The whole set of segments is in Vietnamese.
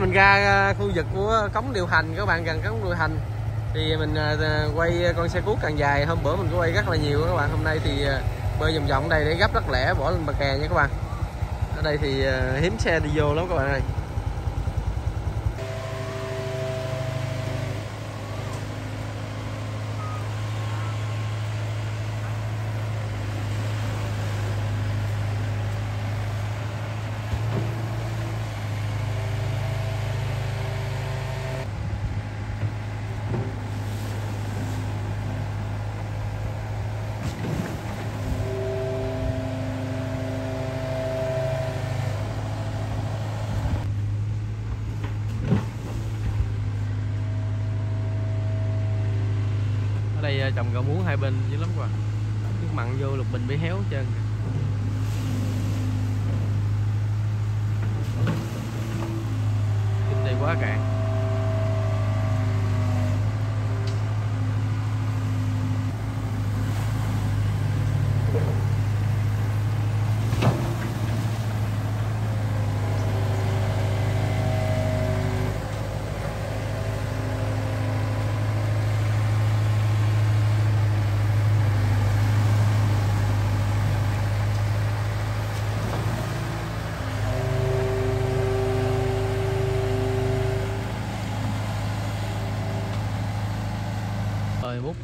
mình ra ờ, khu vực của cống điều hành, các bạn gần cống điều hành. Thì mình ờ, ờ, quay con xe cuốc càng dài. Hôm bữa mình có quay rất là nhiều các bạn. Hôm nay thì bơi vòng vòng đây để gấp rất lẻ bỏ lên bờ kè nha các bạn. Ở đây thì hiếm xe đi vô lắm các bạn ơi. Đây ờ, trồng rau muống hai bên dữ lắm quá. Bạn nước mặn vô lục bình bị héo trơn. Kinh đây quá cạn.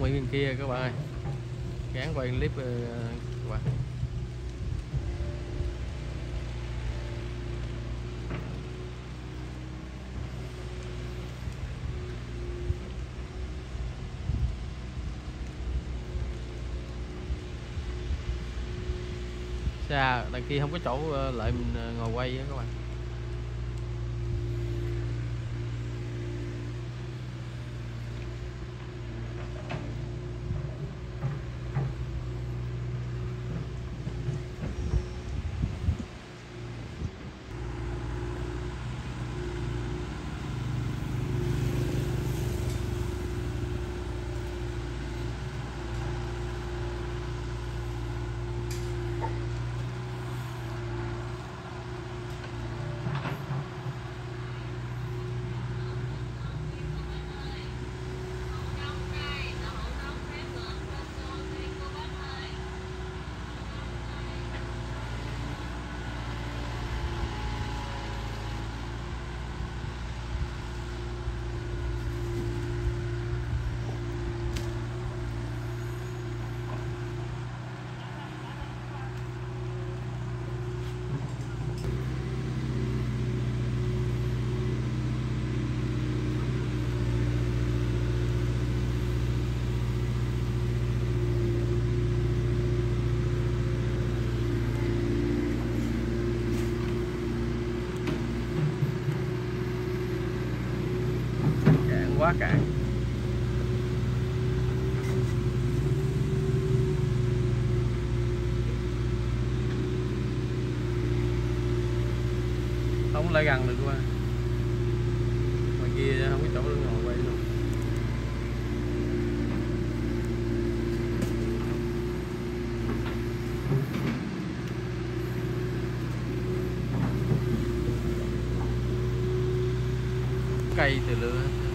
Rồi bên kia các bạn ơi. Gán quay clip ờ, các bạn. Xa đằng kia không có chỗ ờ, lại mình ờ, ngồi quay á các bạn cạn quá cạn không lại gần được qua ngoài kia không có chỗ để ngồi quay luôn. Cây từ lửa.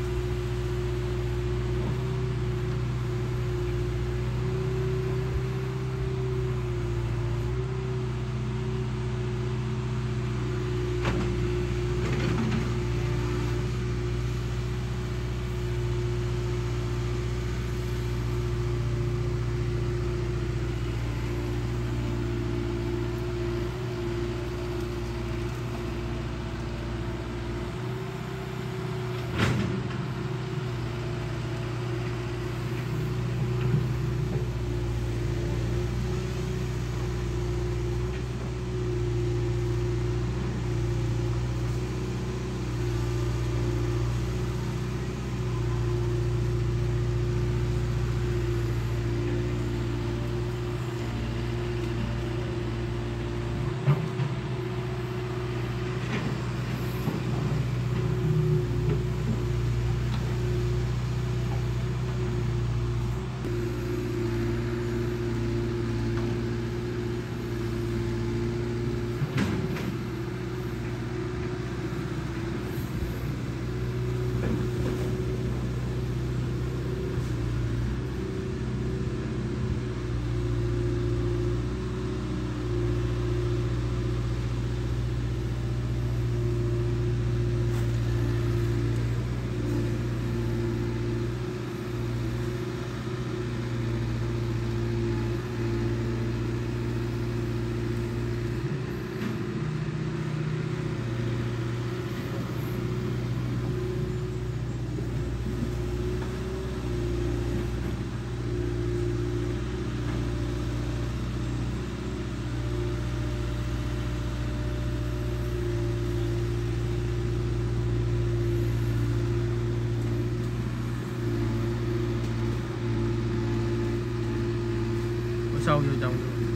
Hết trơn. sâu vô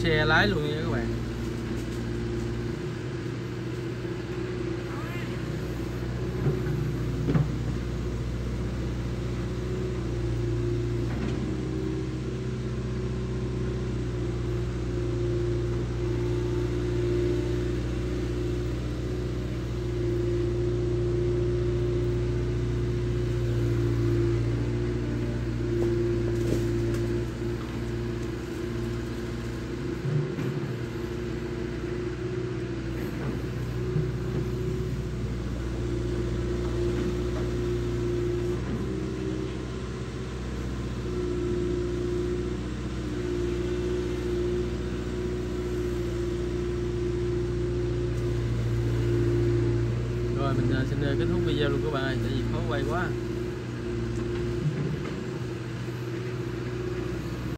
些来龙 Ờ, kết thúc video luôn các bạn ơi tại vì khó quay quá.